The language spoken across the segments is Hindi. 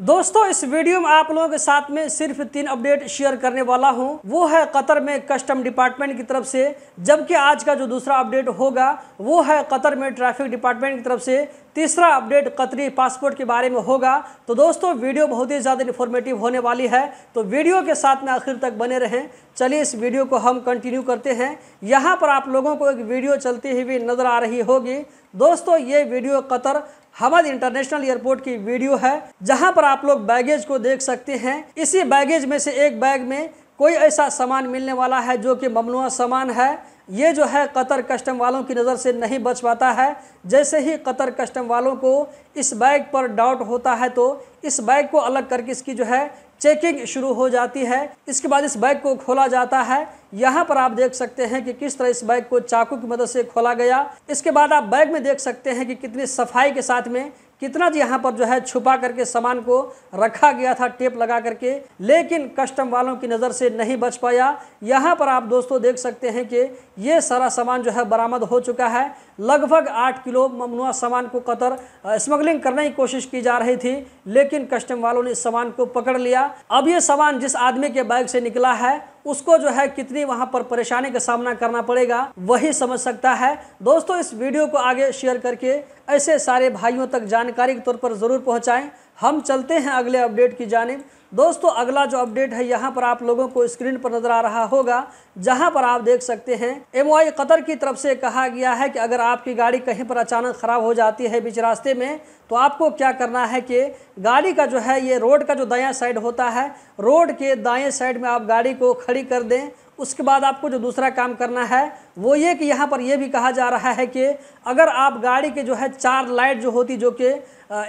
दोस्तों, इस वीडियो में आप लोगों के साथ में सिर्फ़ तीन अपडेट शेयर करने वाला हूँ। वो है कतर में कस्टम डिपार्टमेंट की तरफ़ से, जबकि आज का जो दूसरा अपडेट होगा, वो है कतर में ट्रैफ़िक डिपार्टमेंट की तरफ़ से तीसरा अपडेट कतरी पासपोर्ट के बारे में होगा। तो दोस्तों, वीडियो बहुत ही ज़्यादा इन्फॉर्मेटिव होने वाली है। तो वीडियो के साथ में आखिर तक बने रहें। चलिए, इस वीडियो को हम कंटिन्यू करते हैं। यहाँ पर आप लोगों को एक वीडियो चलती हुई नज़र आ रही होगी। दोस्तों, ये video Qatar Hamad International Airport की वीडियो है, जहाँ पर आप लोग बैगेज को देख सकते हैं। इसी बैगेज में से एक बैग में कोई ऐसा सामान मिलने वाला है जो कि ममनुआ सामान है। ये जो है कतर कस्टम वालों की नज़र से नहीं बच पाता है। जैसे ही कतर कस्टम वालों को इस बैग पर डाउट होता है तो इस बैग को अलग करके इसकी जो है चेकिंग शुरू हो जाती है। इसके बाद इस बैग को खोला जाता है। यहाँ पर आप देख सकते हैं कि किस तरह इस बैग को चाकू की मदद से खोला गया। इसके बाद आप बैग में देख सकते हैं कि कितनी सफ़ाई के साथ में कितना यहाँ पर जो है छुपा करके सामान को रखा गया था टेप लगा करके। लेकिन कस्टम वालों की नज़र से नहीं बच पाया। यहाँ पर आप दोस्तों देख सकते हैं कि ये सारा सामान जो है बरामद हो चुका है। लगभग आठ किलो ममनुआ सामान को कतर स्मगलिंग करने की कोशिश की जा रही थी, लेकिन कस्टम वालों ने सामान को पकड़ लिया। अब ये सामान जिस आदमी के बैग से निकला है, उसको जो है कितनी वहाँ पर परेशानी का सामना करना पड़ेगा, वही समझ सकता है। दोस्तों, इस वीडियो को आगे शेयर करके ऐसे सारे भाइयों तक जानकारी के तौर पर ज़रूर पहुंचाएँ। हम चलते हैं अगले अपडेट की जानब। दोस्तों, अगला जो अपडेट है, यहाँ पर आप लोगों को स्क्रीन पर नज़र आ रहा होगा, जहाँ पर आप देख सकते हैं एमओआई कतर की तरफ़ से कहा गया है कि अगर आपकी गाड़ी कहीं पर अचानक ख़राब हो जाती है बीच रास्ते में तो आपको क्या करना है कि गाड़ी का जो है, ये रोड का जो दायां साइड होता है, रोड के दाएँ साइड में आप गाड़ी को खड़ी कर दें उसके बाद आपको जो दूसरा काम करना है, वो ये कि यहाँ पर यह भी कहा जा रहा है कि अगर आप गाड़ी के जो है चार लाइट जो होती, जो कि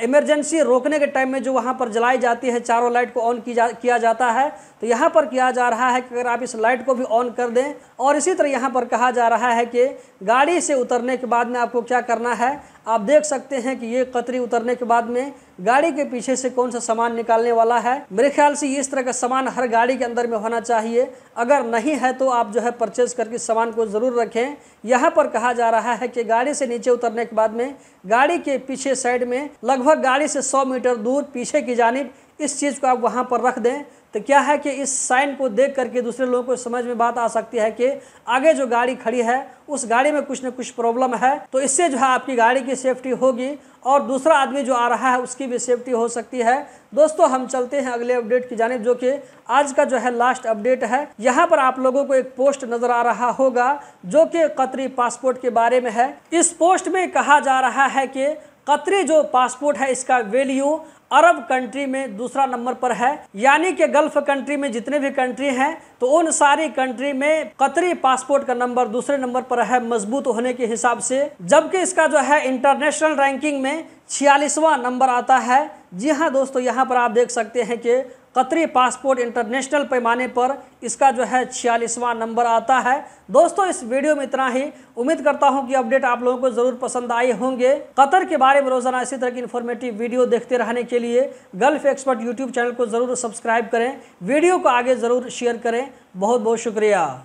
इमरजेंसी रोकने के टाइम में जो वहाँ पर जलाई जाती है, चारों लाइट को ऑन की जा, किया जाता है तो यहाँ पर किया जा रहा है कि अगर आप इस लाइट को भी ऑन कर दें, और इसी तरह यहाँ पर कहा जा रहा है कि गाड़ी से उतरने के बाद में आपको क्या करना है आप देख सकते हैं कि ये कतरी उतरने के बाद में गाड़ी के पीछे से कौन सा सामान निकालने वाला है। मेरे ख्याल से इस तरह का सामान हर गाड़ी के अंदर में होना चाहिए। अगर नहीं है तो आप जो है परचेज करके सामान को ज़रूर रखें। यहाँ पर कहा जा रहा है कि गाड़ी से नीचे उतरने के बाद में गाड़ी के पीछे साइड में लगभग गाड़ी से सौ मीटर दूर पीछे की जानब इस चीज़ को आप वहाँ पर रख दें तो क्या है कि इस साइन को देख करके दूसरे लोगों को समझ में बात आ सकती है कि आगे जो गाड़ी खड़ी है, उस गाड़ी में कुछ न कुछ प्रॉब्लम है। तो इससे जो है आपकी गाड़ी की सेफ्टी होगी और दूसरा आदमी जो आ रहा है, उसकी भी सेफ्टी हो सकती है। दोस्तों, हम चलते हैं अगले अपडेट की जानब, जो कि आज का जो है लास्ट अपडेट है। यहाँ पर आप लोगों को एक पोस्ट नज़र आ रहा होगा, जो कि कतरी पासपोर्ट के बारे में है। इस पोस्ट में कहा जा रहा है कि कतरी जो पासपोर्ट है, इसका वैल्यू अरब कंट्री में दूसरा नंबर पर है। यानी कि गल्फ कंट्री में जितने भी कंट्री हैं तो उन सारी कंट्री में कतरी पासपोर्ट का नंबर दूसरे नंबर पर है मज़बूत होने के हिसाब से। जबकि इसका जो है इंटरनेशनल रैंकिंग में छियालीसवां नंबर आता है। जी हाँ दोस्तों, यहाँ पर आप देख सकते हैं कि कतरी पासपोर्ट इंटरनेशनल पैमाने पर इसका जो है छियालीसवां नंबर आता है। दोस्तों, इस वीडियो में इतना ही। उम्मीद करता हूँ कि अपडेट आप लोगों को ज़रूर पसंद आए होंगे। कतर के बारे में रोज़ाना इसी तरह की इन्फॉर्मेटिव वीडियो देखते रहने के लिए गल्फ एक्सपर्ट यूट्यूब चैनल को ज़रूर सब्सक्राइब करें। वीडियो को आगे ज़रूर शेयर करें। बहुत बहुत शुक्रिया।